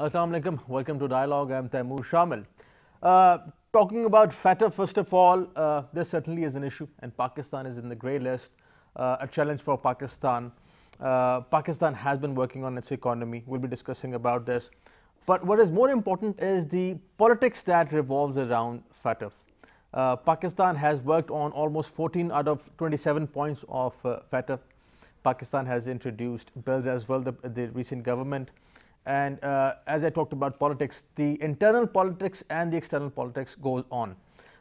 Assalamu alaikum. Welcome to Dialogue. I'm Taimur Shamil. Uh, talking about FATF, first of all, uh, this certainly is an issue, and Pakistan is in the grey list. Uh, a challenge for Pakistan. Uh, Pakistan has been working on its economy. We'll be discussing about this. But what is more important is the politics that revolves around FATF. Uh, Pakistan has worked on almost 14 out of 27 points of uh, FATF. Pakistan has introduced bills as well, the, the recent government. And uh, as I talked about politics, the internal politics and the external politics goes on.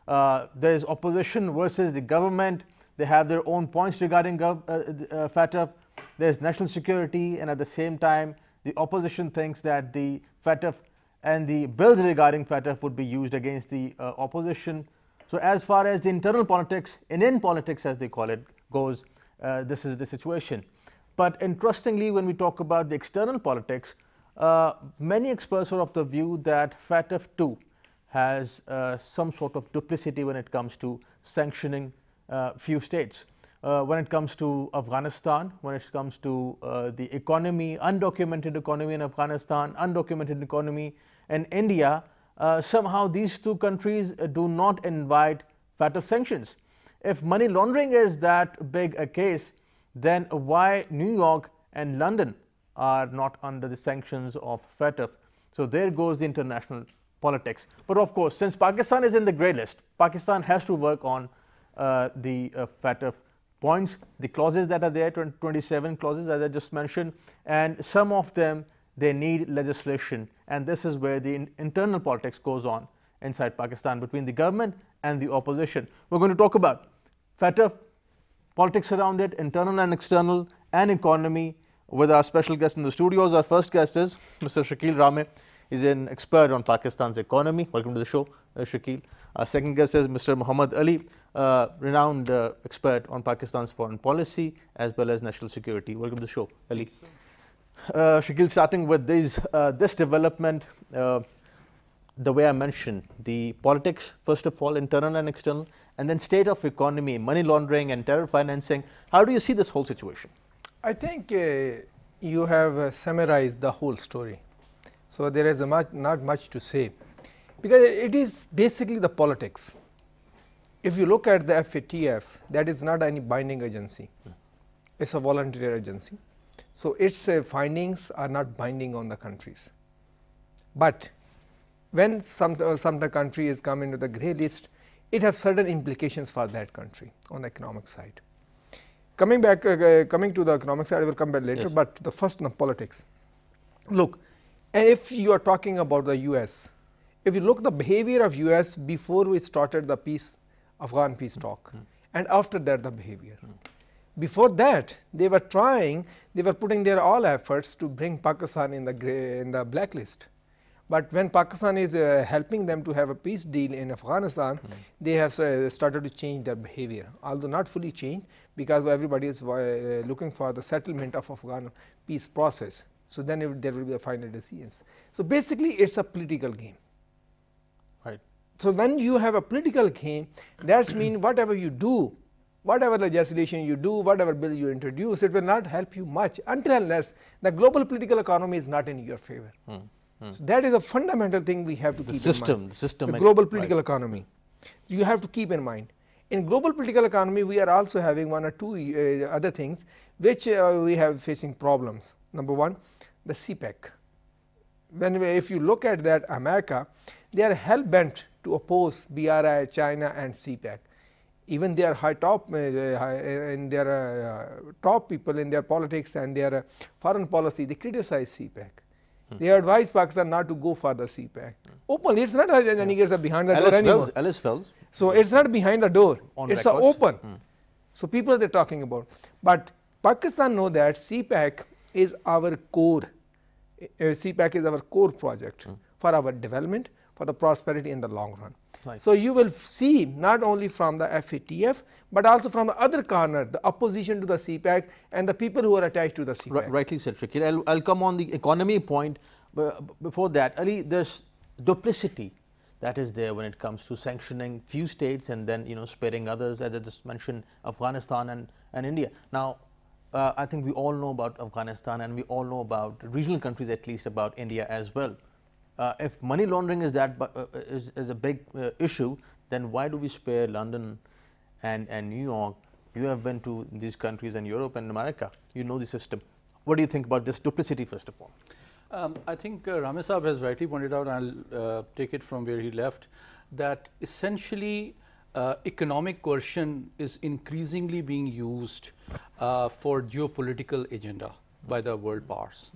Uh, there is opposition versus the government. They have their own points regarding gov- uh, uh, FATF. There's national security, and at the same time, the opposition thinks that the FATF and the bills regarding FATF would be used against the uh, opposition. So, as far as the internal politics, Indian politics as they call it, goes, uh, this is the situation. But interestingly, when we talk about the external politics, uh, many experts are of the view that FATF 2 has uh, some sort of duplicity when it comes to sanctioning uh, few states. Uh, when it comes to Afghanistan, when it comes to uh, the economy, undocumented economy in Afghanistan, undocumented economy in India, somehow these two countries do not invite FATF sanctions. If money laundering is that big a case, then why New York and London are not under the sanctions of FATF? So there goes the international politics. But of course, since Pakistan is in the grey list, Pakistan has to work on uh, the uh, FATF points, the clauses that are there, 27 clauses as I just mentioned, and some of them they need legislation, and this is where the in internal politics goes on inside Pakistan between the government and the opposition. We're going to talk about FATF, politics around it, internal and external, and economy with our special guest in the studios. Our first guest is Mr. Shakil Ramay. He's an expert on Pakistan's economy. Welcome to the show, uh, Shakeel. Our second guest is Mr. Muhammad Ali, uh, renowned uh, expert on Pakistan's foreign policy as well as national security. Welcome to the show, Ali. Uh, Shakeel, starting with these, uh, this development, uh, the way I mentioned, the politics, first of all, internal and external, and then state of economy, money laundering and terror financing. How do you see this whole situation? I think uh, you have uh, summarized the whole story. So there is much, not much to say because it is basically the politics. If you look at the FATF, that is not any binding agency, it's a voluntary agency. So its uh, findings are not binding on the countries. But when some, uh, some country is come into the grey list, it has certain implications for that country on the economic side. Coming back, uh, uh, coming to the economic side, I will come back later, Yes. but the first the politics. Look, if you are talking about the US, if you look at the behavior of US before we started the peace, Afghan peace talk, and after that the behavior. Before that, they were trying, they were putting their all efforts to bring Pakistan in the grey, in the blacklist. But when Pakistan is uh, helping them to have a peace deal in Afghanistan, they have uh, started to change their behavior, although not fully changed because everybody is uh, looking for the settlement of Afghan peace process. So then it, there will be the final decisions. So basically, it's a political game. Right. So when you have a political game, that's mean whatever you do, whatever legislation you do, whatever bill you introduce, it will not help you much until unless the global political economy is not in your favor. So that is a fundamental thing we have to The keep system, in mind. the system the global right. political economy. You have to keep in mind. In global political economy, we are also having one or two uh, other things which uh, we have facing problems. Number one, the CPEC when we, if you look at that America, they are hell bent to oppose BRI, China, and CPEC. Even their high top uh, high, in their uh, top people in their politics and their uh, foreign policy, they criticize CPEC. They advise Pakistan not to go for the CPEC. Hmm. Openly, it's not any years behind the door Alice anymore. Wells, Alice Wells, So it's not behind the door. On it's open. Hmm. So people they're talking about. But Pakistan know that CPEC is our core. Uh, CPEC is our core project hmm. for our development, for the prosperity in the long run. Right. So you will see not only from the FATF, but also from the other corner, the opposition to the CPEC and the people who are attached to the CPEC. Ri- rightly said, Shakir. I'll, I'll come on the economy point. But before that, Ali, there's duplicity that is there when it comes to sanctioning few states and then you know sparing others. As I just mentioned, Afghanistan and, and India. Now, uh, I think we all know about Afghanistan and we all know about regional countries at least about India as well. Uh, if money laundering is that uh, is, is, a big uh, issue, then why do we spare London and, and New York? You have been to these countries and Europe and America. You know the system. What do you think about this duplicity, first of all? Um, I think uh, Ramesh has rightly pointed out, and I'll uh, take it from where he left, that essentially uh, economic coercion is increasingly being used uh, for geopolitical agenda by the world powers.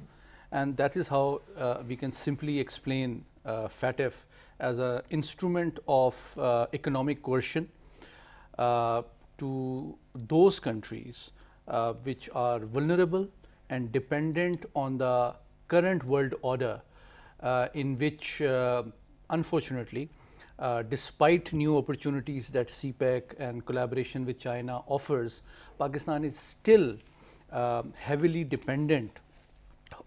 And that is how uh, we can simply explain uh, FATF as an instrument of uh, economic coercion uh, to those countries which are vulnerable and dependent on the current world order in which unfortunately uh, despite new opportunities that CPEC and collaboration with China offers, Pakistan is still uh, heavily dependent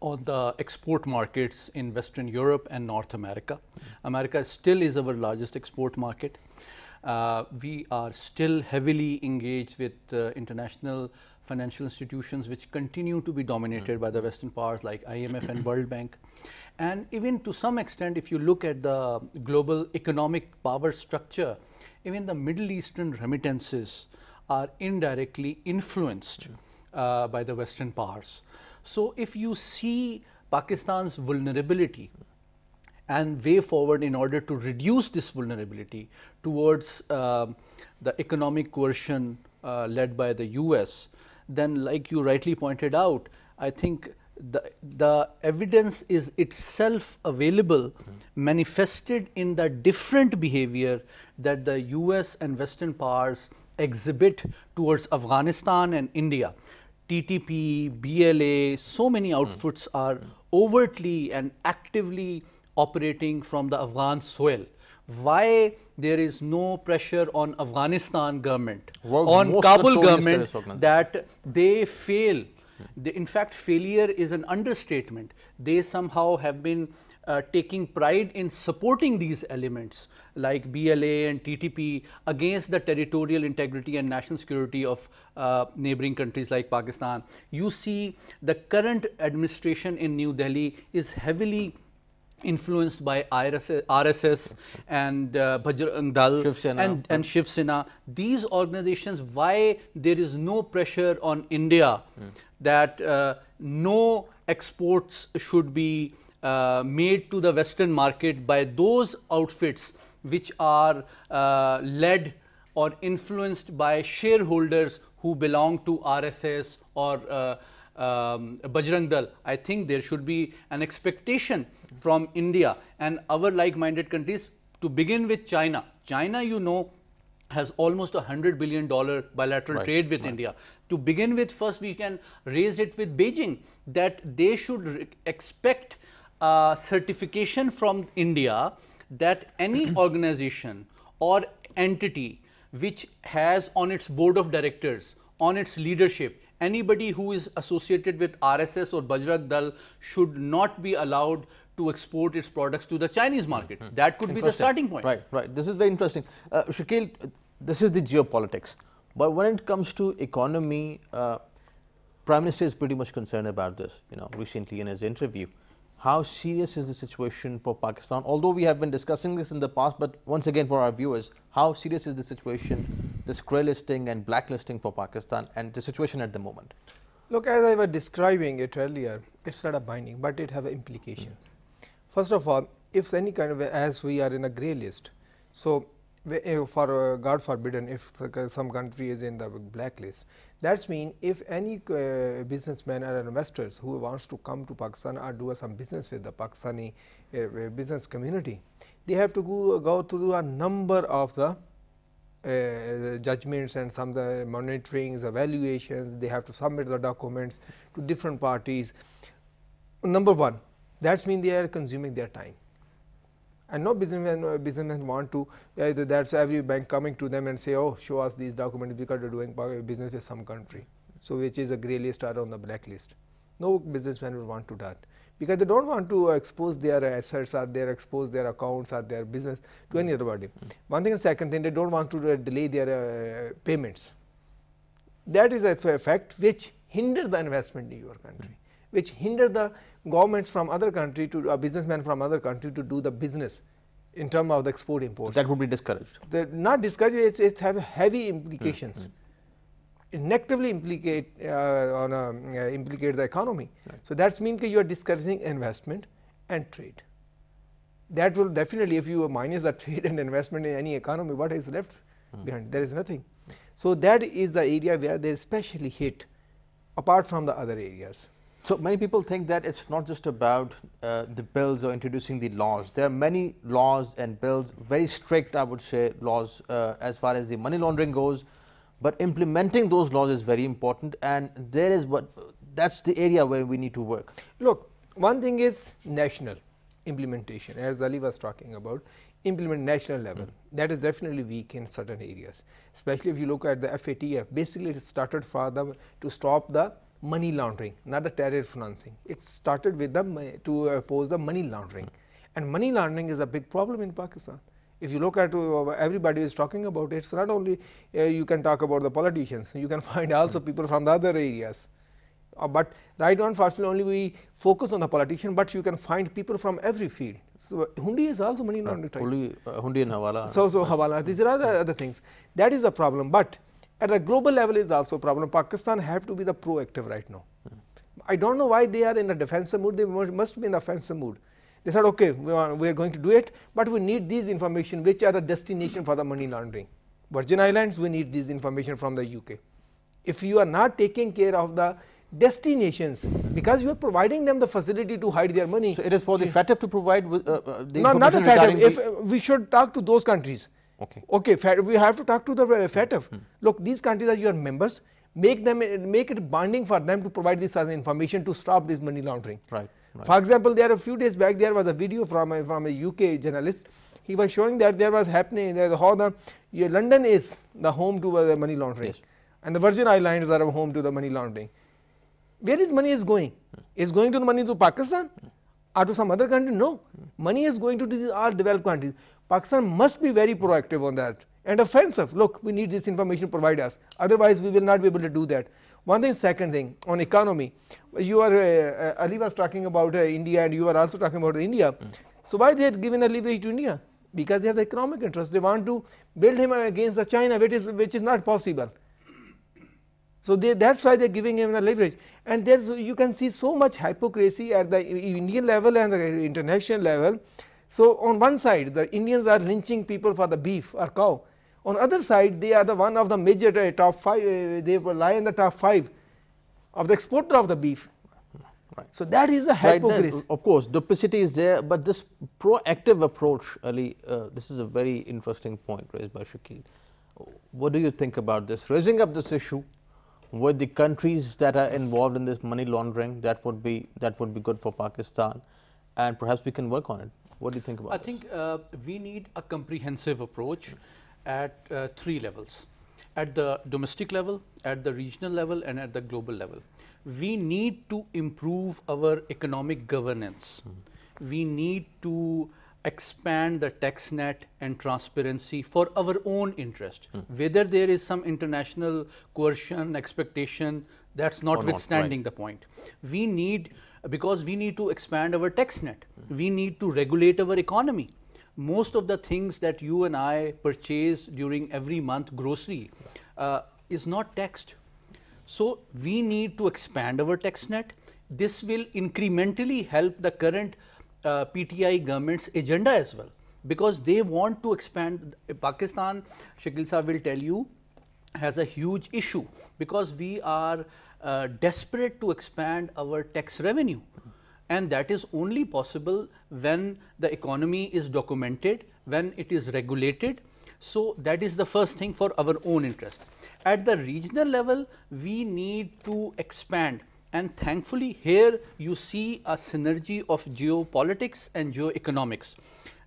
on the export markets in Western Europe and North America. America still is our largest export market. Uh, we are still heavily engaged with uh, international financial institutions which continue to be dominated by the Western powers like IMF and World Bank. And even to some extent, if you look at the global economic power structure, even the Middle Eastern remittances are indirectly influenced uh, by the Western powers. So if you see Pakistan's vulnerability and way forward in order to reduce this vulnerability towards uh, the economic coercion uh, led by the US, then like you rightly pointed out, I think the, the evidence is itself available mm -hmm. manifested in the different behavior that the US and Western powers exhibit towards Afghanistan and India. TTP, BLA, so many hmm. outfits mm are overtly and actively operating from the Afghan soil. Why there is no pressure on Afghanistan government, on Kabul government that they fail in fact, failure is an understatement. They somehow have been uh, taking pride in supporting these elements like BLA and TTP against the territorial integrity and national security of uh, neighboring countries like Pakistan. You see the current administration in New Delhi is heavily influenced by RSS, RSS and uh, Bajrang Dal and, and Shiv Sena. These organizations, why there is no pressure on India mm. that uh, no exports should be uh, made to the western market by those outfits which are uh, led or influenced by shareholders who belong to RSS or uh, um, Bajrang Dal, I think there should be an expectation from India and our like-minded countries to begin with China. China, you know, has almost a hundred billion dollar bilateral right. trade with right. India. To begin with, first we can raise it with Beijing that they should expect a certification from India that any organization or entity which has on its board of directors, on its leadership, anybody who is associated with RSS or Bajrang Dal should not be allowed to export its products to the Chinese market. Mm -hmm. That could be the starting point. Right, right. This is very interesting. Uh, Shakil, this is the geopolitics. But when it comes to economy, uh, Prime Minister is pretty much concerned about this, you know, recently in his interview. How serious is the situation for Pakistan? Although we have been discussing this in the past, but once again for our viewers, how serious is the situation, this grey listing and blacklisting for Pakistan and the situation at the moment? Look, as I was describing it earlier, it's not a binding, but it has implications. Mm -hmm. First of all, if any kind of, as we are in a grey list, so for uh, God forbidden if some country is in the blacklist, that means if any uh, businessman or investors who wants to come to Pakistan or do some business with the Pakistani uh, business community, they have to go, go through a number of the uh, judgments and some of the monitorings, evaluations, they have to submit the documents to different parties. Number one, that means they are consuming their time and no businessman uh, businessman want to uh, that's every bank coming to them and say oh show us these documents because you're doing business with some country so which is a gray list or on the blacklist no businessman would want to that because they don't want to expose their assets or their expose their accounts or their business to any other body. One thing and second thing they don't want to uh, delay their uh, payments. That is a fact which hinder the investment in your country. Mm which hinder the governments from other country to a businessman from other country to do the business in terms of the export imports. That would be discouraged. The, not discouraged, it's, it's have heavy implications. Hmm, It negatively implicate uh, on a, uh, implicate the economy. So that's mean that you are discouraging investment and trade. That will definitely, if you minus the trade and investment in any economy, what is left Hmm. behind? There is nothing. So that is the area where they especially hit, apart from the other areas. So many people think that it's not just about uh, the bills or introducing the laws. There are many laws and bills, very strict, I would say, laws uh, as far as the money laundering goes. But implementing those laws is very important, and there is what that's the area where we need to work. Look, one thing is national implementation, as Ali was talking about, implement national level. That is definitely weak in certain areas, especially if you look at the FATF. Basically, it started for them to stop the money laundering, not the terror financing. It started with them to oppose the money laundering, and money laundering is a big problem in Pakistan. If you look at uh, everybody is talking about it, it's not only uh, you can talk about the politicians, you can find also people from the other areas. Uh, but right now, unfortunately, only we focus on the politician, but you can find people from every field. So Hundi is also money laundering type. Only uh, Hundi and Hawala. So, so Hawala, these are other, other things. That is a problem. But at the global level is also a problem. Pakistan have to be the proactive right now. I don't know why they are in a defensive mood. They must be in the offensive mood. They said, okay, we are, we are going to do it, but we need these information, which are the destination for the money laundering. Virgin Islands, we need this information from the UK. If you are not taking care of the destinations, because you are providing them the facility to hide their money, so it is for the FATF to provide with, uh, uh, the no, not information FATF. If uh, we should talk to those countries. Okay. Okay, we have to talk to the uh, FATF. Look, these countries are your members. Make them make it binding for them to provide this as information to stop this money laundering. Right, right. For example, there a few days back there was a video from a, from a UK journalist. He was showing that there was happening there how the London is the home to uh, the money laundering, Yes. and the Virgin Islands are a home to the money laundering. Where is money is going? Is going to the money to Pakistan or to some other country? No, money is going to these all developed countries. Pakistan must be very proactive on that and offensive. Look, we need this information. Provide us. Otherwise, we will not be able to do that. One thing. Second thing on economy. You are uh, uh, Ali was talking about uh, India, and you are also talking about India. So why they are giving the leverage to India? Because they have the economic interest. They want to build him against the China, which is which is not possible. So they, that's why they're giving him the leverage. And there's you can see so much hypocrisy at the Indian level and the international level. So on one side, the Indians are lynching people for the beef or cow. On other side, they are the one of the major uh, top five. Uh, they lie in the top five of the exporter of the beef. Right. So that is a Right, hypocrisy. of course, duplicity is there, but this proactive approach, Ali, uh, this is a very interesting point raised by Shakil. What do you think about this? Raising up this issue with the countries that are involved in this money laundering, that would be that would be good for Pakistan, and perhaps we can work on it. What do you think about I this? think uh, we need a comprehensive approach at uh, three levels at the domestic level, at the regional level, and at the global level. We need to improve our economic governance. We need to expand the tax net and transparency for our own interest. Whether there is some international coercion, expectation, that's not, right. notwithstanding the point. We need, because we need to expand our tax net, we need to regulate our economy. Most of the things that you and I purchase during every month, grocery, uh, is not taxed. So we need to expand our tax net. This will incrementally help the current uh, PTI government's agenda as well because they want to expand. Pakistan, Shakil Saab will tell you, has a huge issue because we are uh, desperate to expand our tax revenue and that is only possible when the economy is documented, when it is regulated. So, that is the first thing for our own interest. At the regional level, we need to expand and thankfully here you see a synergy of geopolitics and geoeconomics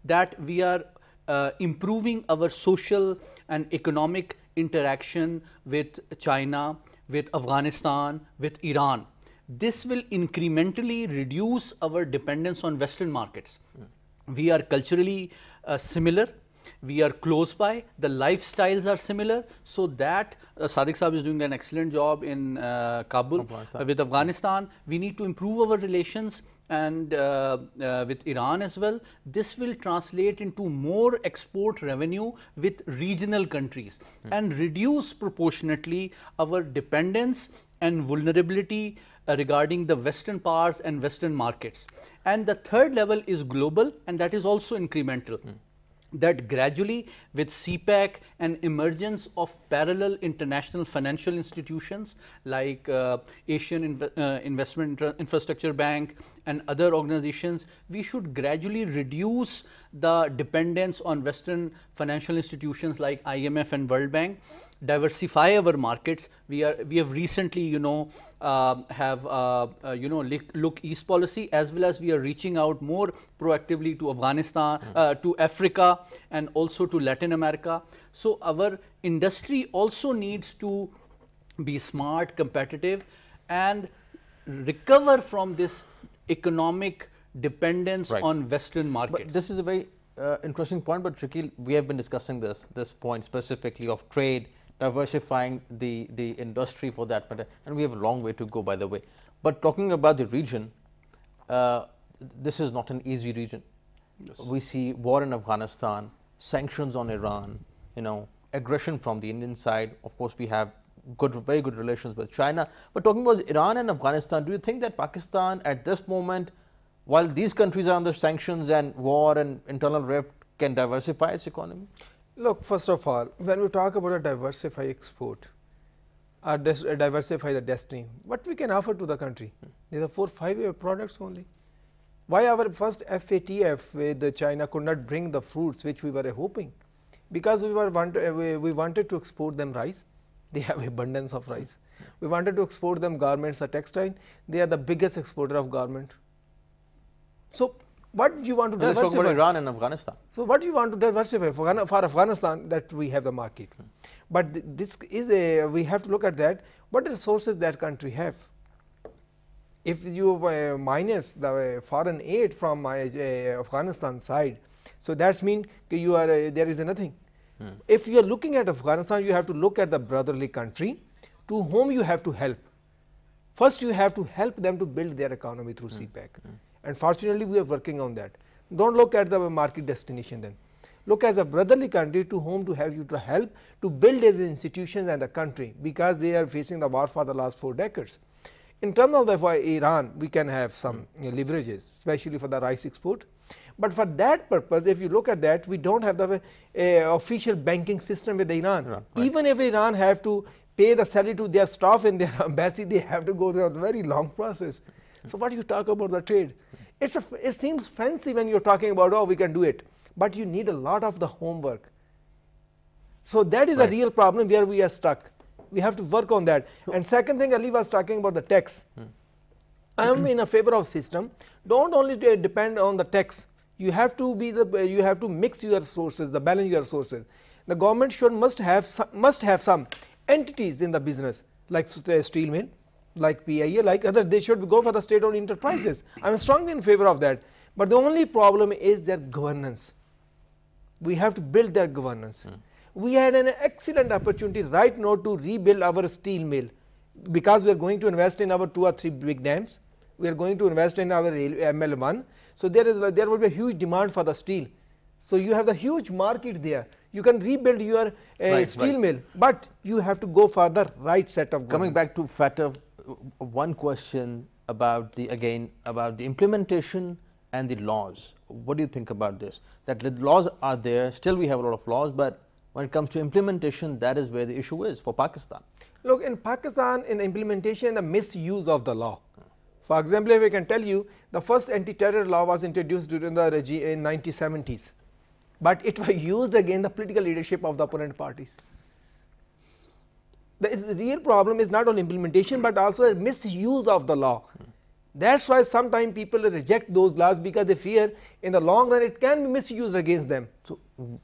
that we are uh, improving our social and economic interaction with China, with Afghanistan, with Iran. This will incrementally reduce our dependence on Western markets. We are culturally uh, similar. we are close by, the lifestyles are similar. So that uh, Sadiq Saab is doing an excellent job in uh, Kabul Afghanistan. with Afghanistan. We need to improve our relations and uh, uh, with Iran as well. This will translate into more export revenue with regional countries and reduce proportionately our dependence and vulnerability uh, regarding the western powers and western markets. And the third level is global and that is also incremental that gradually with CPEC and emergence of parallel international financial institutions like uh, Asian Inve uh, Investment Infrastructure Bank and other organizations, we should gradually reduce the dependence on Western financial institutions like IMF and World Bank diversify our markets. We are we have recently, you know, have uh, uh, you know look, look east policy as well as we are reaching out more proactively to Afghanistan, uh, to Africa, and also to Latin America. So our industry also needs to be smart, competitive, and recover from this economic dependence Right. on Western But markets. this is a very uh, interesting point, but Shakil, we have been discussing this, this point specifically of trade, diversifying the, the industry for that matter, and we have a long way to go, by the way. But talking about the region, uh, this is not an easy region. We see war in Afghanistan, sanctions on Iran, you know, aggression from the Indian side. Of course, we have good, very good relations with China. But talking about Iran and Afghanistan, do you think that Pakistan at this moment, while these countries are under sanctions and war and internal rift, can diversify its economy? Look, first of all, when we talk about a diversify export, or diversify the destiny, what we can offer to the country? These are four, five products only. Why our first FATF with the China could not bring the fruits which we were hoping? Because we were want, we, we wanted to export them rice. They have abundance of rice. We wanted to export them garments or textile. They are the biggest exporter of garment. So, what do you want to Let's talk diversify? about Iran and Afghanistan. So what do you want to diversify for, for Afghanistan that we have the market, but th- this is a we have to look at that. What resources that country have? If you uh, minus the uh, foreign aid from uh, uh, Afghanistan side, so that's mean you are uh, there is nothing. If you are looking at Afghanistan, you have to look at the brotherly country to whom you have to help. First, you have to help them to build their economy through CPEC. And fortunately, we are working on that. Don't look at the market destination then. Look as a brotherly country to whom to have you to help to build as institutions and the country because they are facing the war for the last four decades. In terms of the for Iran, we can have some uh, leverages, especially for the rice export. But for that purpose, if you look at that, we don't have the uh, official banking system with Iran. Iran, right. Even if Iran have to pay the salary to their staff in their embassy, they have to go through a very long process. So what you talk about the trade? It's a, it seems fancy when you're talking about, oh, we can do it. But you need a lot of the homework. So that is Right. a real problem where we are stuck. We have to work on that. And second thing, Ali was talking about the tax. Hmm. I am in a favor of system. Don't only depend on the tax. You have to be the you have to mix your sources, the balance your sources. The government should must have some, must have some entities in the business like steel mill, like PIA, like other. They should go for the state-owned enterprises. I am strongly in favor of that. But the only problem is their governance we have to build their governance. We had an excellent opportunity right now to rebuild our steel mill because we are going to invest in our two or three big dams. We are going to invest in our rail- ML1. So there is there will be a huge demand for the steel. So you have the huge market there. You can rebuild your uh, Right, steel right. mill, but you have to go for the right set of Coming back to FATF, uh, one question about the again about the implementation and the laws. What do you think about this? That the laws are there, still we have a lot of laws, but when it comes to implementation, that is where the issue is for Pakistan. Look, in Pakistan, in implementation, the misuse of the law. For example, if I can tell you, the first anti-terror law was introduced during the regime in 1970s, but it was used against the political leadership of the opponent parties. The the real problem is not only implementation, but also a misuse of the law. That's why sometimes people reject those laws because they fear in the long run it can be misused against them. So,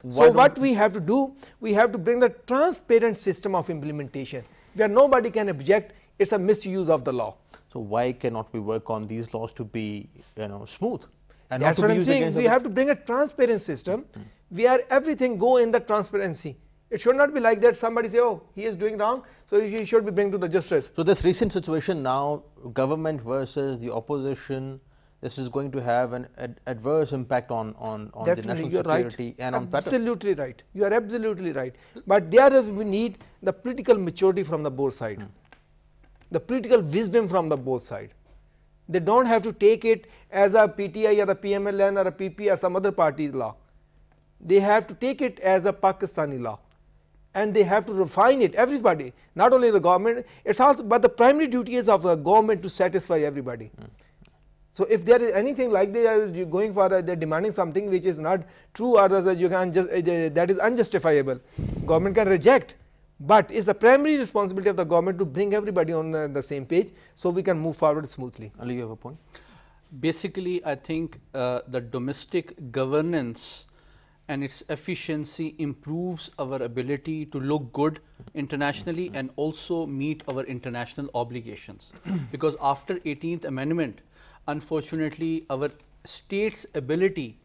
So what we have to do, we have to bring the transparent system of implementation where nobody can object. It's a misuse of the law. So why cannot we work on these laws to be you know smooth and That's what I'm saying. We have to bring a transparent system mm-hmm. where everything go in the transparency. It should not be like that somebody say, oh, he is doing wrong, so he should be bring to the justice. So this recent situation now, government versus the opposition, this is going to have an ad adverse impact on, on, on the national security right. and on Absolutely right. You are absolutely right. But there we need the political maturity from the both side, hmm. the political wisdom from the both side. They don't have to take it as a PTI or a PMLN or a PP or some other party's law. They have to take it as a Pakistani law and they have to refine it everybody not only the government it's also but the primary duty is of the government to satisfy everybody mm. so if there is anything like they are going for uh, they're demanding something which is not true or that you can just uh, that is unjustifiable government can reject but it's the primary responsibility of the government to bring everybody on uh, the same page so we can move forward smoothly. Ali, you have a point? Basically, I think uh, the domestic governance and its efficiency improves our ability to look good internationally and also meet our international obligations. because after 18th amendment, unfortunately, our state's ability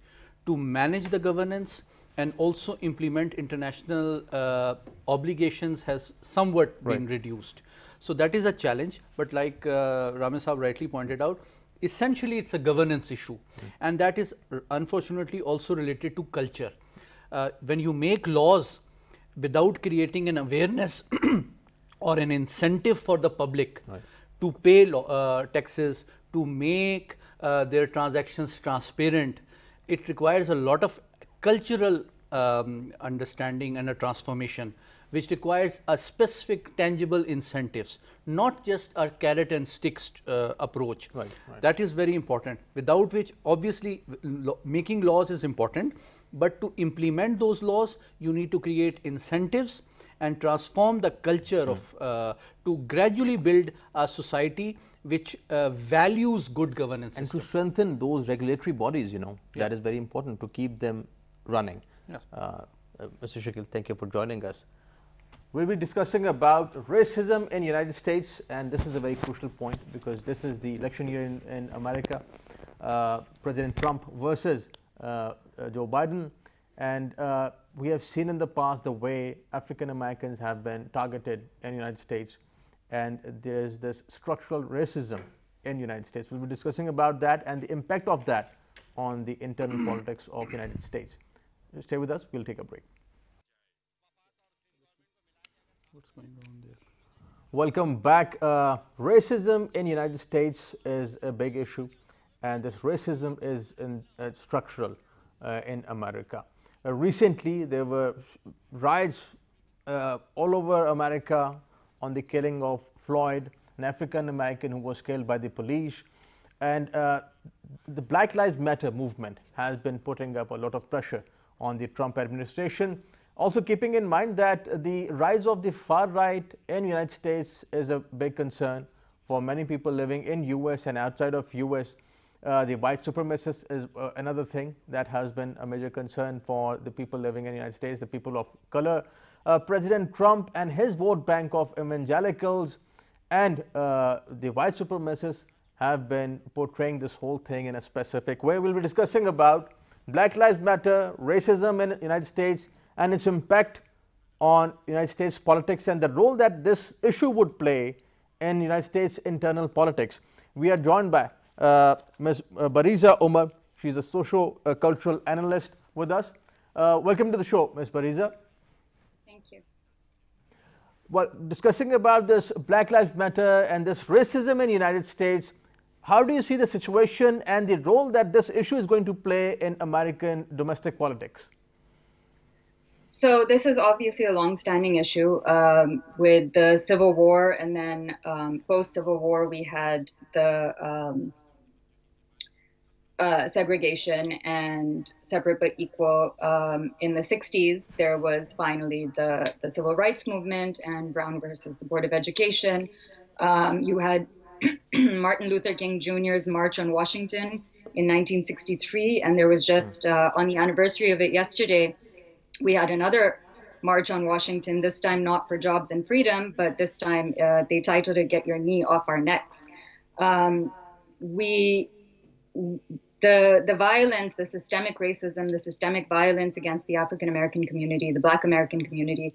to manage the governance and also implement international uh, obligations has somewhat right. been reduced. So that is a challenge, but like uh, Ramesh rightly pointed out, essentially it's a governance issue mm. and that is unfortunately also related to culture. Uh, when you make laws without creating an awareness or an incentive for the public right. to pay uh, taxes, to make uh, their transactions transparent, it requires a lot of cultural um, understanding and a transformation which requires a specific tangible incentives, not just a carrot and sticks uh, approach. Right, right. That is very important, without which obviously lo making laws is important, but to implement those laws, you need to create incentives and transform the culture mm. of, uh, to gradually build a society which uh, values good governance and system. to strengthen those regulatory bodies, you know, yeah. that is very important to keep them running. Yes. Uh, uh Mr. Shakil, thank you for joining us. We'll be discussing about racism in United States and this is a very crucial point because this is the election year in, in America. Uh, President Trump versus uh, uh Joe Biden and uh, we have seen in the past the way African Americans have been targeted in the United States and there is this structural racism in the United States. We'll be discussing about that and the impact of that on the internal politics of the United States. Stay with us, we'll take a break. What's going on there? Welcome back. Uh, racism in United States is a big issue and this racism is in, uh, structural uh, in America. Uh, recently, there were riots uh, all over America on the killing of Floyd, an African American who was killed by the police. And uh, the Black Lives Matter movement has been putting up a lot of pressure on the Trump administration. Also keeping in mind that the rise of the far right in the United States is a big concern for many people living in US and outside of US. Uh, the white supremacist is uh, another thing that has been a major concern for the people living in the United States, the people of color. Uh, President Trump and his vote bank of evangelicals and uh, the white supremacists have been portraying this whole thing in a specific way. We'll be discussing about Black Lives Matter, racism in the United States and its impact on United States politics and the role that this issue would play in United States internal politics. We are joined by uh, Ms. Uh, Bariza Umar. She's a socio-cultural uh, analyst with us. Uh, welcome to the show, Ms. Bariza. Thank you. Well, discussing about this Black Lives Matter and this racism in the United States, how do you see the situation and the role that this issue is going to play in American domestic politics? So this is obviously a long-standing issue um, with the Civil War, and then um, post-Civil War we had the um, uh, segregation and separate but equal. Um, in the 60s, there was finally the, the civil rights movement and Brown versus the Board of Education. Um, you had Martin Luther King Jr.'s March on Washington in 1963, and there was just uh, on the anniversary of it yesterday, we had another March on Washington, this time not for jobs and freedom, but this time uh, they titled it Get Your Knee Off Our Necks. Um, we the the violence, the systemic racism, the systemic violence against the African American community, the Black American community,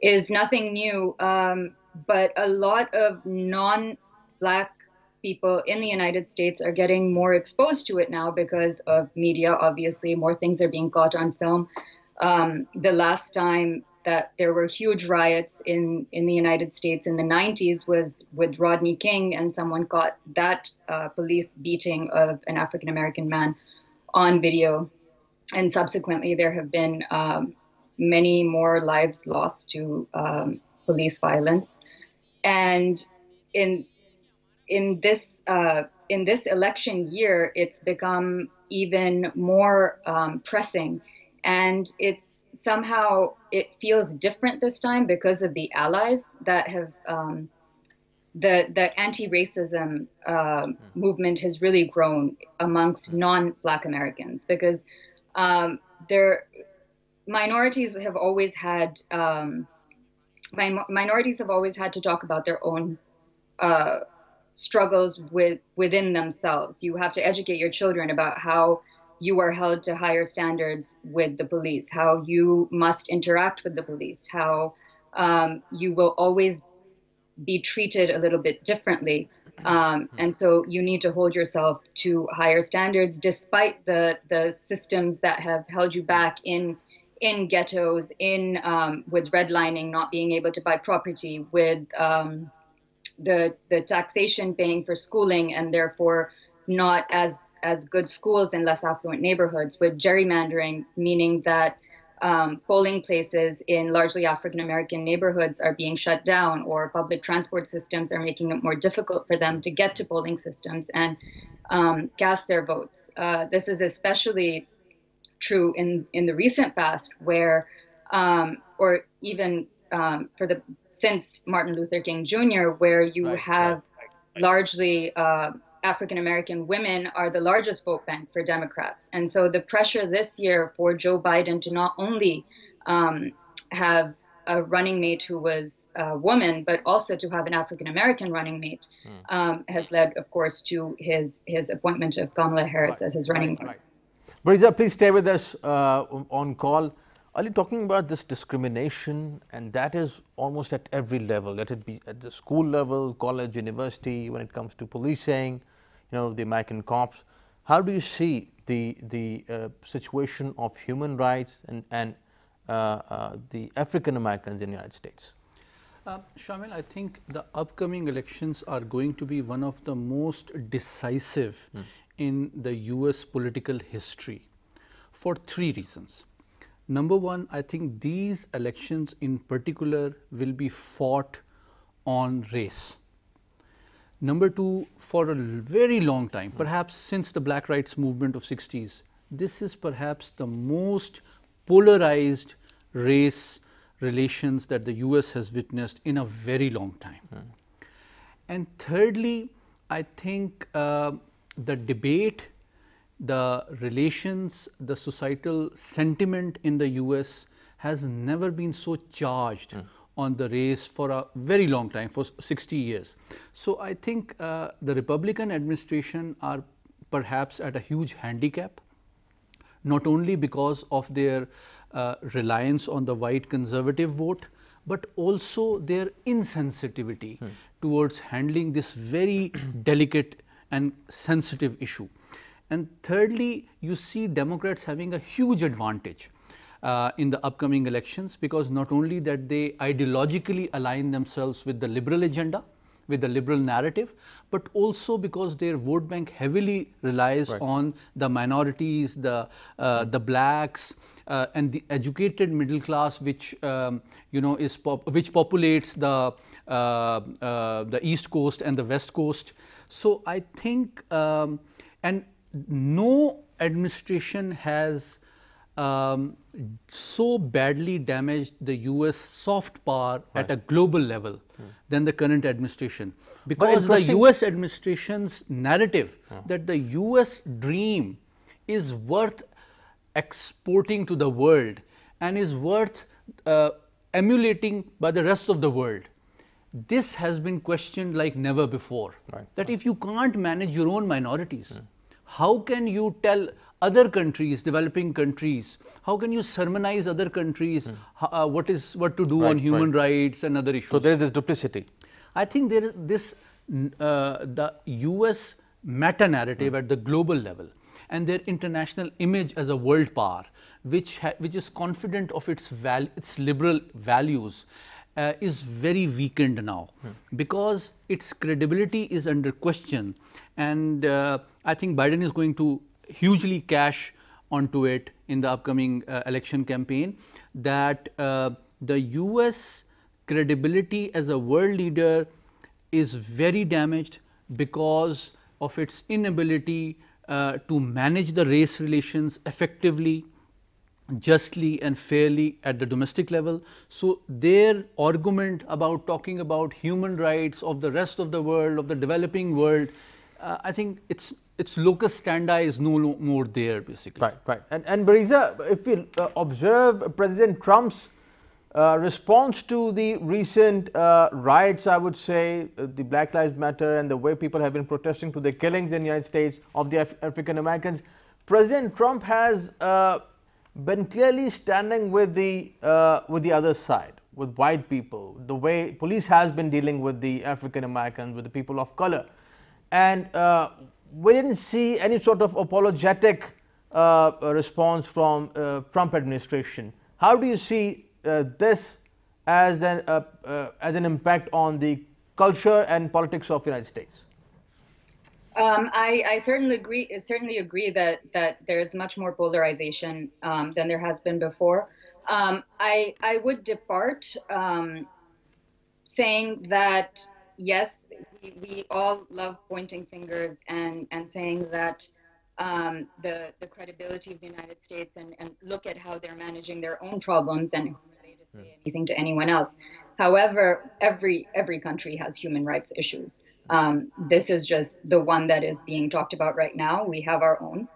is nothing new. Um, but a lot of non-Black people in the United States are getting more exposed to it now because of media. Obviously, more things are being caught on film. Um, the last time that there were huge riots in, in the United States in the 90s was with Rodney King, and someone caught that uh, police beating of an African American man on video. And subsequently, there have been um, many more lives lost to um, police violence. And in in this uh, in this election year, it's become even more um, pressing, and it's somehow it feels different this time because of the allies that have um, the the anti-racism uh, movement has really grown amongst non-black Americans because um, there minorities have always had um, min- minorities have always had to talk about their own uh, struggles with within themselves. You have to educate your children about how you are held to higher standards with the police, how you must interact with the police, how um, you will always be treated a little bit differently. Um, and so you need to hold yourself to higher standards despite the, the systems that have held you back in in ghettos, in um, with redlining, not being able to buy property, with um, the the taxation paying for schooling, and therefore not as as good schools in less affluent neighborhoods, with gerrymandering, meaning that um, polling places in largely African American neighborhoods are being shut down, or public transport systems are making it more difficult for them to get to polling systems and um, cast their votes. Uh, this is especially true in in the recent past, where um, or even um, for the since Martin Luther King Jr., where you right, have right, right. largely uh, African American women are the largest vote bank for Democrats. And so the pressure this year for Joe Biden to not only um, have a running mate who was a woman, but also to have an African American running mate, hmm. um, has led, of course, to his his appointment of Kamala Harris right, as his running mate. Right. Bariza, please stay with us uh, on call. Are you talking about this discrimination, and that is almost at every level, let it be at the school level, college, university, when it comes to policing, know, the American cops. How do you see the, the uh, situation of human rights and, and uh, uh, the African Americans in the United States? Uh, Shamil, I think the upcoming elections are going to be one of the most decisive mm. in the US political history for three reasons. Number one, I think these elections in particular will be fought on race. Number two, for a very long time, perhaps since the Black Rights Movement of 60s, this is perhaps the most polarized race relations that the US has witnessed in a very long time. Mm. And thirdly, I think uh, the debate, the relations, the societal sentiment in the US has never been so charged mm on the race for a very long time, for 60 years. So I think uh, the Republican administration are perhaps at a huge handicap, not only because of their uh, reliance on the white conservative vote, but also their insensitivity hmm. towards handling this very delicate and sensitive issue. And thirdly, you see Democrats having a huge advantage uh, in the upcoming elections because not only that they ideologically align themselves with the liberal agenda, with the liberal narrative, but also because their vote bank heavily relies right. on the minorities, the uh, the blacks, uh, and the educated middle class, which um, you know is pop which populates the uh, uh, the east coast and the west coast. So I think, um, and no administration has um, so badly damaged the US soft power right. at a global level hmm. than the current administration. Because the US administration's narrative hmm. that the US dream is worth exporting to the world and is worth uh, emulating by the rest of the world. This has been questioned like never before. Right. That if you can't manage your own minorities, hmm how can you tell other countries, developing countries, how can you sermonize other countries mm. uh, what is what to do right, on human right. rights and other issues? So there is this duplicity. I think there is this uh, the U.S. meta narrative mm. at the global level and their international image as a world power, which which is confident of its val its liberal values, uh, is very weakened now mm. because its credibility is under question, and uh, I think Biden is going to hugely cash onto it in the upcoming uh, election campaign that uh, the US credibility as a world leader is very damaged because of its inability uh, to manage the race relations effectively, justly and fairly at the domestic level. So, their argument about talking about human rights of the rest of the world, of the developing world, uh, I think it's its locus standi is no more there basically. Right, right. And, and Bariza, if we uh, observe President Trump's uh, response to the recent uh, riots, I would say, uh, the Black Lives Matter and the way people have been protesting to the killings in the United States of the Af African Americans, President Trump has uh, been clearly standing with the, uh, with the other side, with white people, the way police has been dealing with the African Americans, with the people of color. And we didn't see any sort of apologetic uh, response from uh, Trump administration. How do you see uh, this as an, uh, uh, as an impact on the culture and politics of the United States? Um, I, I, certainly agree. Certainly agree that that there is much more polarization um, than there has been before. Um, I I would depart um, saying that yes, we, we all love pointing fingers and, and saying that um, the, the credibility of the United States and, and look at how they're managing their own problems and who are they to say hmm. anything to anyone else. However, every every country has human rights issues. Um, this is just the one that is being talked about right now. We have our own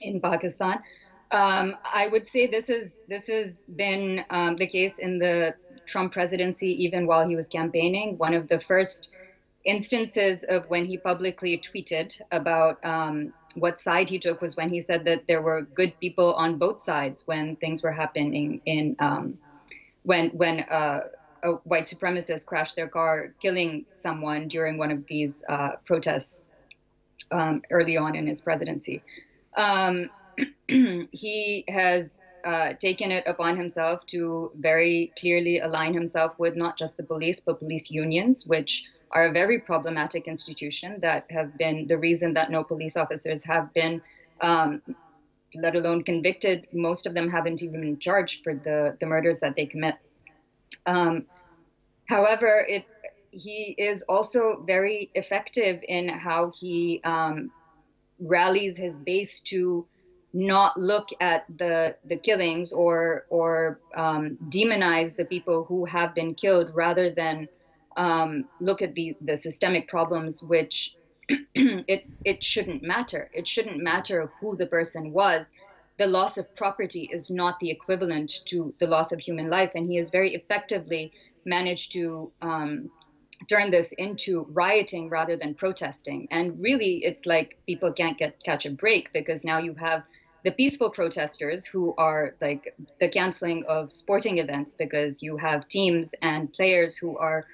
in Pakistan. Um, I would say this is this has been um, the case in the Trump presidency, even while he was campaigning. One of the first instances of when he publicly tweeted about um, what side he took was when he said that there were good people on both sides when things were happening in um, when when uh, a white supremacist crashed their car, killing someone during one of these uh, protests um, early on in his presidency. Um, he has uh, taken it upon himself to very clearly align himself with not just the police, but police unions, which are a very problematic institution that have been the reason that no police officers have been, um, let alone convicted. Most of them haven't even been charged for the, the murders that they commit. Um, however, it, he is also very effective in how he um, rallies his base to not look at the the killings or or um, demonize the people who have been killed rather than um, look at the the systemic problems which it it shouldn't matter. It shouldn't matter who the person was. The loss of property is not the equivalent to the loss of human life and he has very effectively managed to um, turn this into rioting rather than protesting. And really it's like people can't get catch a break because now you have the peaceful protesters who are like the canceling of sporting events because you have teams and players who are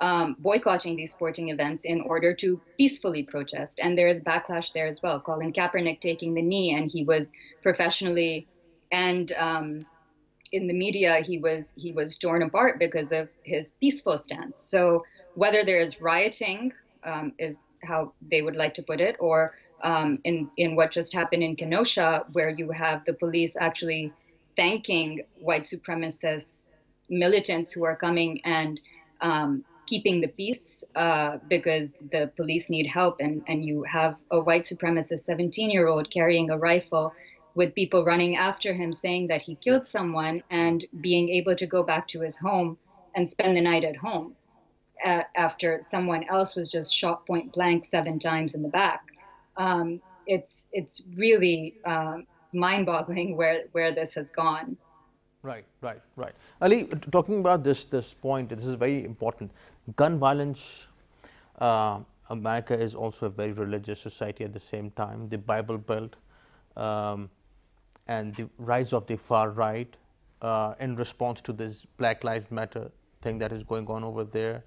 um, boycotting these sporting events in order to peacefully protest. And there is backlash there as well. Colin Kaepernick taking the knee, and he was professionally and um, in the media he was he was torn apart because of his peaceful stance. So whether there is rioting, um, is how they would like to put it, or um, in in what just happened in Kenosha, where you have the police actually thanking white supremacist militants who are coming and um, keeping the peace uh, because the police need help, and and you have a white supremacist 17 year old carrying a rifle with people running after him saying that he killed someone and being able to go back to his home and spend the night at home uh, after someone else was just shot point blank seven times in the back um, it's it's really um, mind-boggling where where this has gone. Right, right, right. Ali, talking about this this point, this is very important. Gun violence. Uh, America is also a very religious society at the same time, the Bible Belt, um, and the rise of the far right uh, in response to this Black Lives Matter thing that is going on over there.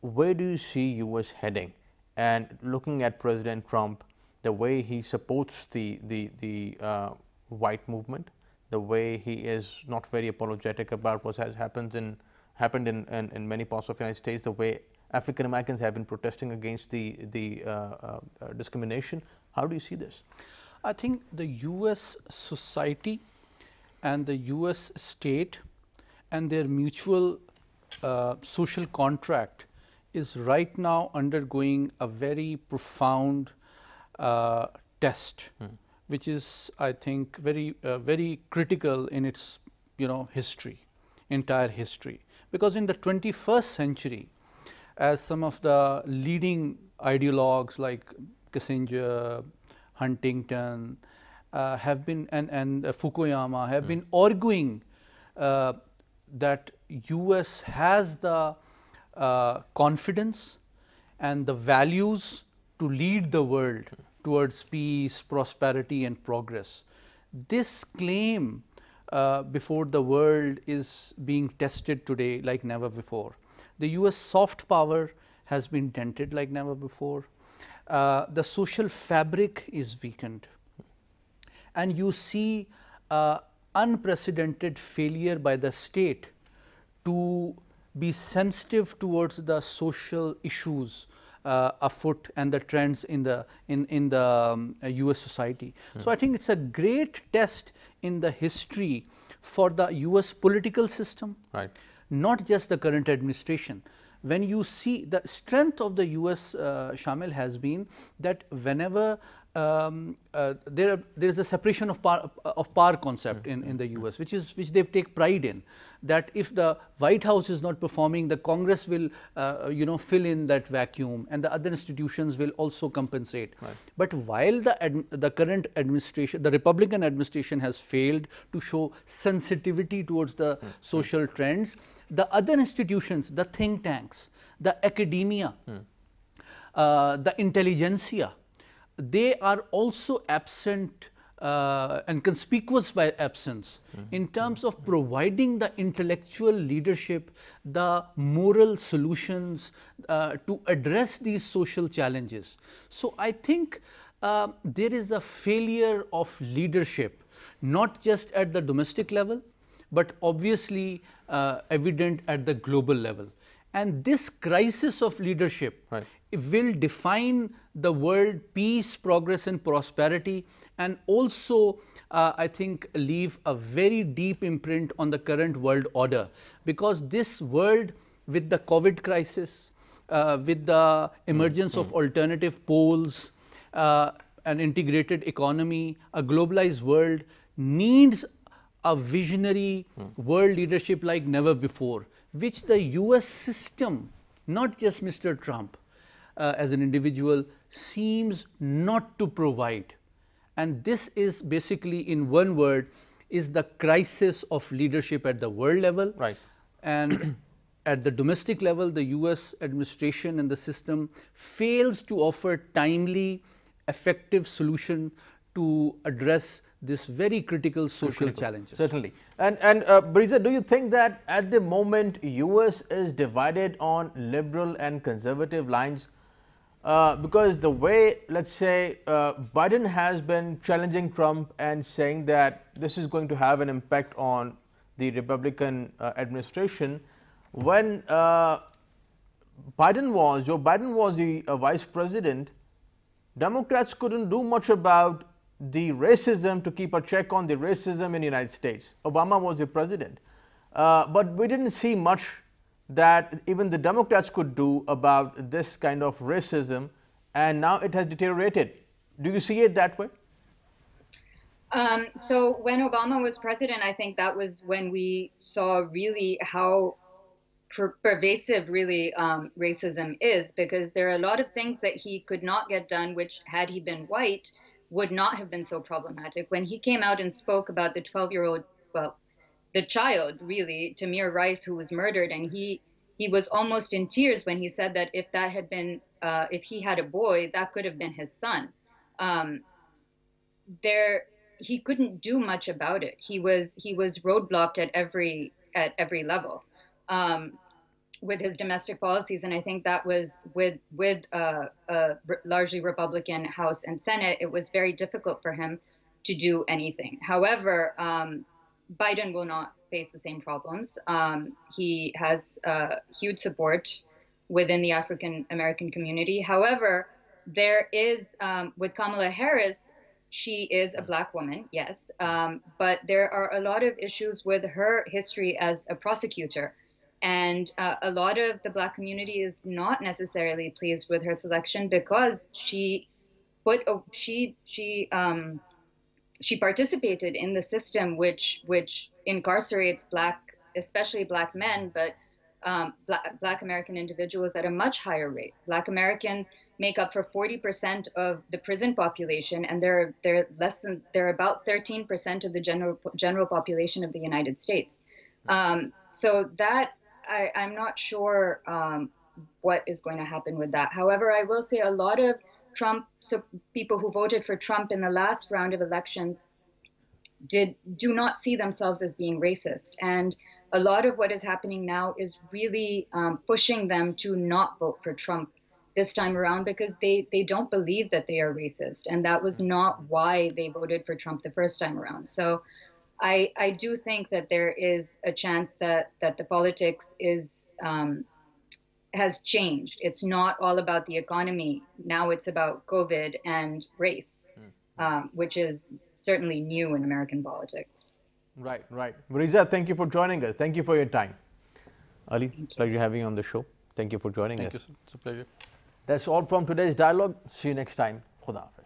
Where do you see U.S. heading? And looking at President Trump, the way he supports the the the uh, white movement, the way he is not very apologetic about what has happened in happened in, in, in many parts of the United States, the way African Americans have been protesting against the the uh, uh, discrimination. How do you see this? I think the U.S. society and the U.S. state and their mutual uh, social contract is right now undergoing a very profound test, hmm. which is I think very uh, very critical in its you know history, entire history. Because in the 21st century, as some of the leading ideologues like Kissinger, Huntington, uh, have been and, and uh, Fukuyama have mm. been arguing uh, that US has the uh, confidence and the values to lead the world towards peace, prosperity and progress. This claim uh, before the world is being tested today like never before. The US soft power has been dented like never before. Uh, the social fabric is weakened and you see uh, unprecedented failure by the state to be sensitive towards the social issues uh, afoot and the trends in the in in the um, US society. Hmm. So I think it's a great test in the history for the US political system, right. not just the current administration. When you see the strength of the US uh, Shamil has been that whenever um, uh, there, there is a separation of power, of power concept in, in the US, which is which they take pride in. That if the White House is not performing, the Congress will, uh, you know, fill in that vacuum, and the other institutions will also compensate. Right. But while the the current administration, the Republican administration, has failed to show sensitivity towards the mm. social mm. trends, the other institutions, the think tanks, the academia, mm. uh, the intelligentsia, they are also absent uh, and conspicuous by absence mm -hmm. in terms of providing the intellectual leadership, the moral solutions uh, to address these social challenges. So, I think uh, there is a failure of leadership not just at the domestic level, but obviously uh, evident at the global level. And this crisis of leadership right. Will define the world peace, progress and prosperity and also uh, I think leave a very deep imprint on the current world order because this world with the COVID crisis, uh, with the emergence mm -hmm. of alternative poles, uh, an integrated economy, a globalized world needs a visionary mm. world leadership like never before, which the US system, not just Mr. Trump uh, as an individual, seems not to provide. And this is basically in one word is the crisis of leadership at the world level. Right. And at the domestic level, the US administration and the system fails to offer timely, effective solution to address this very critical social critical. challenges. Certainly. And, and uh, Bariza, do you think that at the moment US is divided on liberal and conservative lines? Uh, because the way, let's say, uh, Biden has been challenging Trump and saying that this is going to have an impact on the Republican uh, administration. When uh, Biden was, Joe Biden was the uh, vice president, Democrats couldn't do much about the racism to keep a check on the racism in the United States. Obama was the president. but we didn't see much that even the Democrats could do about this kind of racism, and now it has deteriorated. Do you see it that way? Um, so when Obama was president, I think that was when we saw really how per pervasive really um, racism is, because there are a lot of things that he could not get done, which had he been white, would not have been so problematic. When he came out and spoke about the 12 year old, well, the child really Tamir Rice who was murdered and he he was almost in tears when he said that if that had been uh, if he had a boy, that could have been his son. Um, there, he couldn't do much about it. He was he was roadblocked at every at every level um, with his domestic policies, and I think that was with with uh, a largely Republican House and Senate. It was very difficult for him to do anything. However, um, Biden will not face the same problems. Um, he has uh, huge support within the African American community. However, there is um, with Kamala Harris, she is a black woman, yes, um, but there are a lot of issues with her history as a prosecutor. And uh, a lot of the black community is not necessarily pleased with her selection because she put oh, she she um, she participated in the system which which incarcerates black, especially black men, but um, black, black American individuals at a much higher rate. Black Americans make up for 40% of the prison population, and they're they're less than they're about 13% of the general general population of the United States. Um, so that I, am not sure um, what is going to happen with that. However, I will say a lot of Trump so people who voted for Trump in the last round of elections did do not see themselves as being racist and a lot of what is happening now is really um, pushing them to not vote for Trump this time around because they, they don't believe that they are racist. And that was not why they voted for Trump the first time around. So I, I do think that there is a chance that, that the politics is um, has changed. It's not all about the economy. Now it's about COVID and race, mm-hmm. um, which is certainly new in American politics. Right, right. Riza, thank you for joining us. Thank you for your time. Ali, pleasure having you on the show. Thank you for joining thank us. Thank you. It's a pleasure. That's all from today's dialogue. See you next time. Khuda Hafiz.